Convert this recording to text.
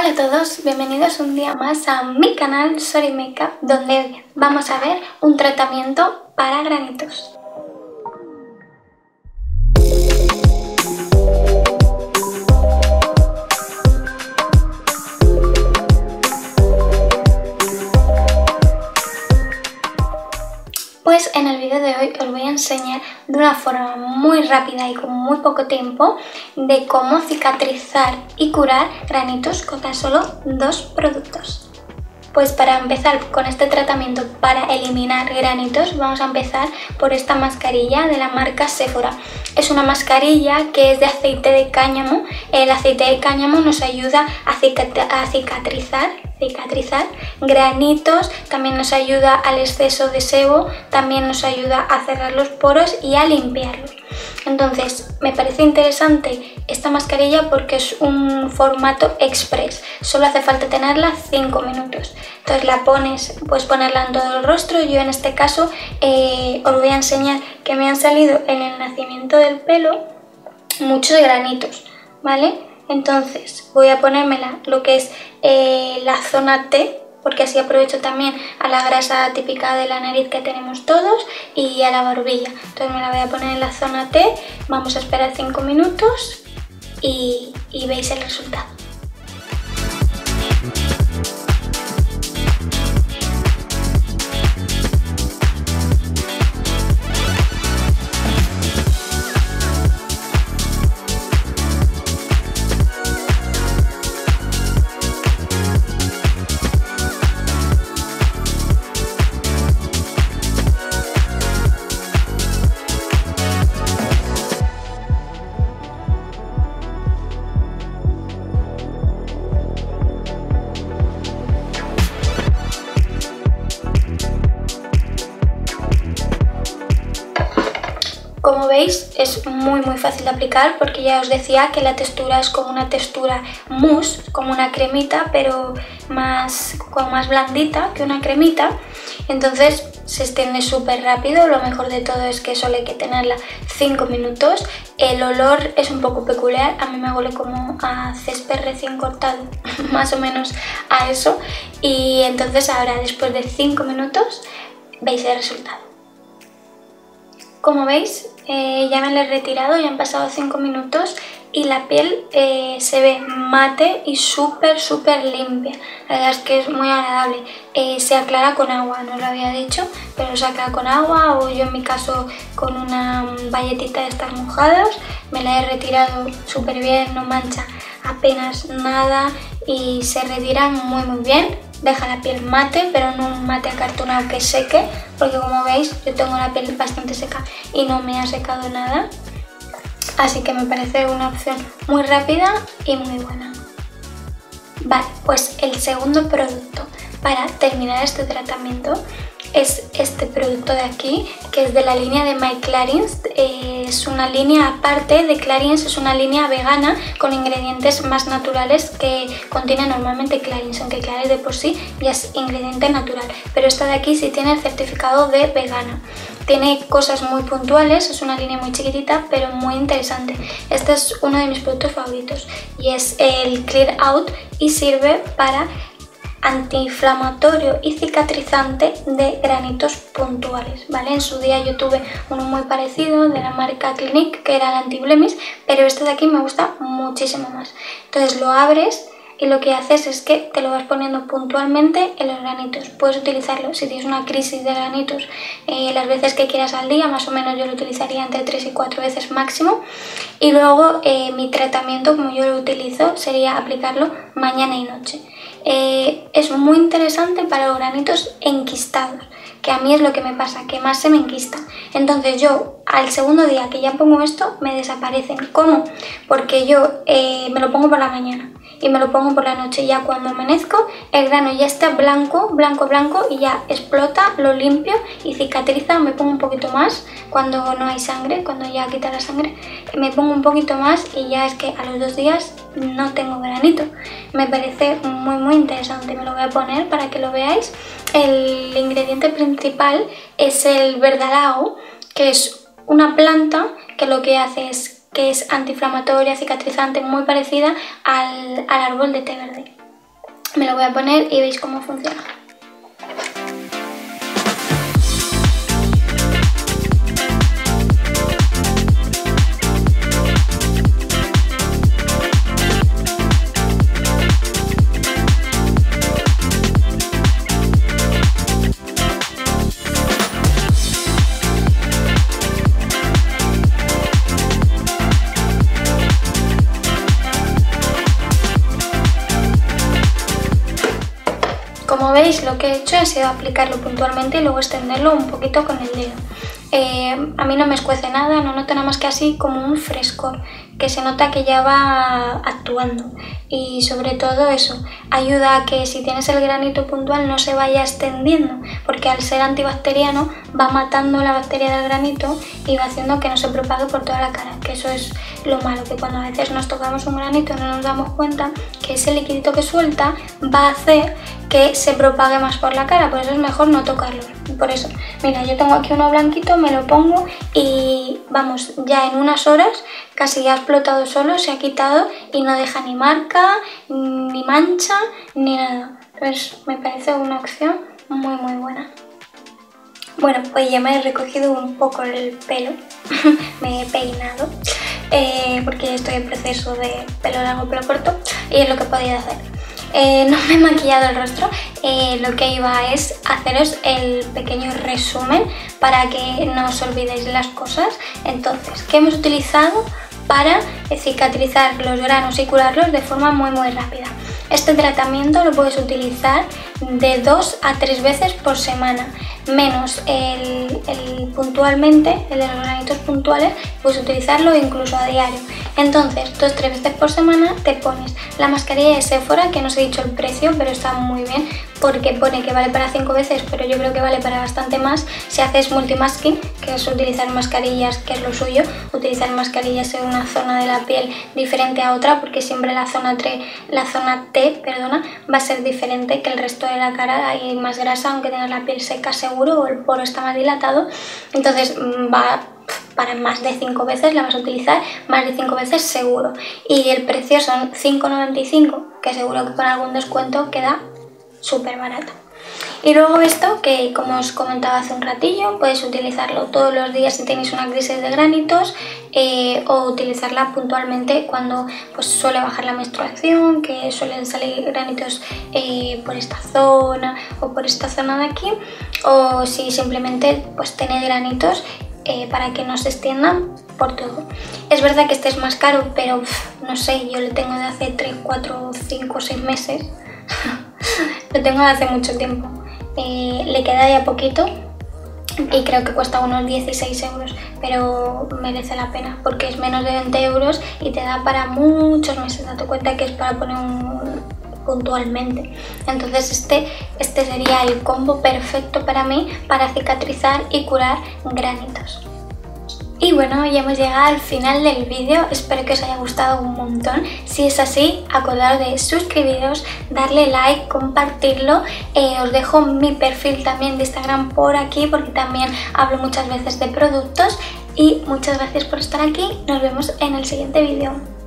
Hola a todos, bienvenidos un día más a mi canal Sorry Makeup, donde vamos a ver un tratamiento para granitos. Pues en el de hoy os voy a enseñar de una forma muy rápida y con muy poco tiempo de cómo cicatrizar y curar granitos con tan solo dos productos. Pues para empezar con este tratamiento para eliminar granitos vamos a empezar por esta mascarilla de la marca Sephora. Es una mascarilla que es de aceite de cáñamo. El aceite de cáñamo nos ayuda a, cicatrizar cicatrizar, granitos, también nos ayuda al exceso de sebo, también nos ayuda a cerrar los poros y a limpiarlos. Entonces, me parece interesante esta mascarilla porque es un formato express, solo hace falta tenerla 5 minutos. Entonces la pones, puedes ponerla en todo el rostro, yo en este caso eh, os voy a enseñar que me han salido en el nacimiento del pelo muchos granitos, ¿vale? Entonces voy a ponérmela lo que es eh, la zona T, porque así aprovecho también a la grasa típica de la nariz que tenemos todos y a la barbilla. Entonces me la voy a poner en la zona T, vamos a esperar 5 minutos y veis el resultado. Es muy muy fácil de aplicar porque ya os decía que la textura es como una textura mousse, como una cremita, pero más, como más blandita que una cremita. Entonces se extiende súper rápido, lo mejor de todo es que solo hay que tenerla 5 minutos. El olor es un poco peculiar, a mí me huele como a césped recién cortado, más o menos a eso. Y entonces ahora después de 5 minutos veis el resultado. Como veis, eh, ya me la he retirado, ya han pasado 5 minutos y la piel eh, se ve mate y súper súper limpia. La verdad es que es muy agradable. Eh, se aclara con agua, no lo había dicho, pero se aclara con agua o yo en mi caso con una valletita de estas mojadas. Me la he retirado súper bien, no mancha apenas nada y se retira muy muy bien deja la piel mate, pero no un mate acartonado que seque, porque como veis yo tengo la piel bastante seca y no me ha secado nada. Así que me parece una opción muy rápida y muy buena. Vale, pues el segundo producto para terminar este tratamiento es este producto de aquí, que es de la línea de My Clarins. es una línea aparte de Clarins, es una línea vegana con ingredientes más naturales que contiene normalmente Clarins, aunque Clarins de por sí ya es ingrediente natural. Pero esta de aquí sí tiene el certificado de vegana. Tiene cosas muy puntuales, es una línea muy chiquitita, pero muy interesante. Este es uno de mis productos favoritos y es el Clear Out y sirve para antiinflamatorio y cicatrizante de granitos puntuales, ¿vale? En su día yo tuve uno muy parecido de la marca Clinique que era el anti-blemis, pero este de aquí me gusta muchísimo más. Entonces lo abres y lo que haces es que te lo vas poniendo puntualmente en los granitos. Puedes utilizarlo si tienes una crisis de granitos eh, las veces que quieras al día, más o menos yo lo utilizaría entre 3 y 4 veces máximo. Y luego eh, mi tratamiento, como yo lo utilizo, sería aplicarlo mañana y noche. Eh, es muy interesante para los granitos enquistados, que a mí es lo que me pasa, que más se me enquista. Entonces yo al segundo día que ya pongo esto, me desaparecen. ¿Cómo? Porque yo me lo pongo por la mañana y me lo pongo por la noche. Ya cuando amanezco, el grano ya está blanco, blanco, blanco y ya explota, lo limpio y cicatriza. Me pongo un poquito más cuando no hay sangre, cuando ya quita la sangre. Me pongo un poquito más y ya es que a los dos días no tengo granito. Me parece muy muy interesante, me lo voy a poner para que lo veáis. El ingrediente principal es el verdalao, que es una planta que lo que hace es que es antiinflamatoria, cicatrizante, muy parecida al, árbol de té verde. Me lo voy a poner y veis cómo funciona. Que he hecho ha sido aplicarlo puntualmente y luego extenderlo un poquito con el dedo. Eh, a mí no me escuece nada, no noto nada más que así como un frescor, que se nota que ya va actuando. Y sobre todo eso, ayuda a que si tienes el granito puntual no se vaya extendiendo, porque al ser antibacteriano va matando la bacteria del granito y va haciendo que no se propague por toda la cara, que eso es lo malo, que cuando a veces nos tocamos un granito no nos damos cuenta que ese liquidito que suelta va a hacer que se propague más por la cara, por eso es mejor no tocarlo. Por eso, mira, yo tengo aquí uno blanquito, me lo pongo y vamos, ya en unas horas casi ya ha explotado solo, se ha quitado y no deja ni marca, ni mancha, ni nada. Entonces me parece una opción muy muy buena. Bueno, pues ya me he recogido un poco el pelo, me he peinado, eh, porque estoy en proceso de pelo largo, pelo corto, y es lo que podía hacer. Eh, no me he maquillado el rostro, eh, lo que iba es haceros el pequeño resumen para que no os olvidéis las cosas. Entonces, ¿qué hemos utilizado para cicatrizar los granos y curarlos de forma muy muy rápida? Este tratamiento lo puedes utilizar de dos a tres veces por semana, menos el, puntualmente, el de los granitos puntuales, puedes utilizarlo incluso a diario. Entonces, dos tres veces por semana te pones la mascarilla de Sephora, que no os he dicho el precio, pero está muy bien porque pone que vale para 5 veces, pero yo creo que vale para bastante más si haces multimasking, que es utilizar mascarillas, que es lo suyo, utilizar mascarillas en una zona de la piel diferente a otra, porque siempre la zona, la zona T perdona, va a ser diferente que el resto de la cara, hay más grasa, aunque tengas la piel seca seguro o el poro está más dilatado, entonces mm, va para más de 5 veces la vas a utilizar más de 5 veces seguro y el precio son 5,95 que seguro que con algún descuento queda súper barato. Y luego esto, que como os comentaba hace un ratillo, puedes utilizarlo todos los días si tenéis una crisis de granitos eh, o utilizarla puntualmente cuando pues, suele bajar la menstruación, que suelen salir granitos eh, por esta zona o por esta zona de aquí, o si simplemente pues tenéis granitos eh, para que no se extiendan por todo. Es verdad que este es más caro, pero no sé, yo lo tengo de hace 3, 4, 5, 6 meses. lo tengo de hace mucho tiempo. Eh, le queda ya poquito y creo que cuesta unos 16 euros, pero merece la pena porque es menos de 20 euros y te da para muchos meses. Date cuenta que es para poner un puntualmente. Entonces este, este sería el combo perfecto para mí para cicatrizar y curar granitos. Y bueno, ya hemos llegado al final del vídeo, espero que os haya gustado un montón. Si es así, acordaros de suscribiros, darle like, compartirlo. Eh, os dejo mi perfil también de Instagram por aquí porque también hablo muchas veces de productos. Y muchas gracias por estar aquí, nos vemos en el siguiente vídeo.